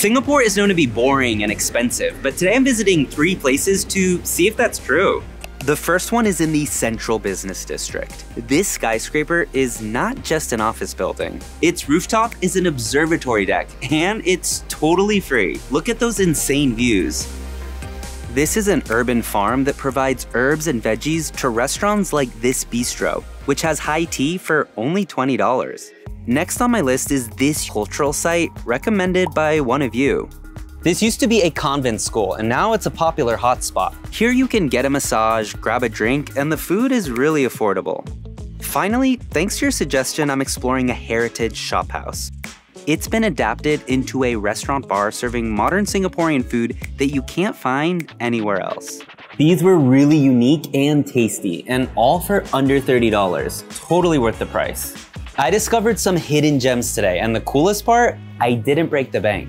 Singapore is known to be boring and expensive, but today I'm visiting three places to see if that's true. The first one is in the Central Business District. This skyscraper is not just an office building. Its rooftop is an observatory deck, and it's totally free. Look at those insane views. This is an urban farm that provides herbs and veggies to restaurants like this bistro, which has high tea for only $20. Next on my list is this cultural site recommended by one of you. This used to be a convent school, and now it's a popular hotspot. Here you can get a massage, grab a drink, and the food is really affordable. Finally, thanks to your suggestion, I'm exploring a heritage shop house. It's been adapted into a restaurant bar serving modern Singaporean food that you can't find anywhere else. These were really unique and tasty, and all for under $30. Totally worth the price. I discovered some hidden gems today, and the coolest part, I didn't break the bank.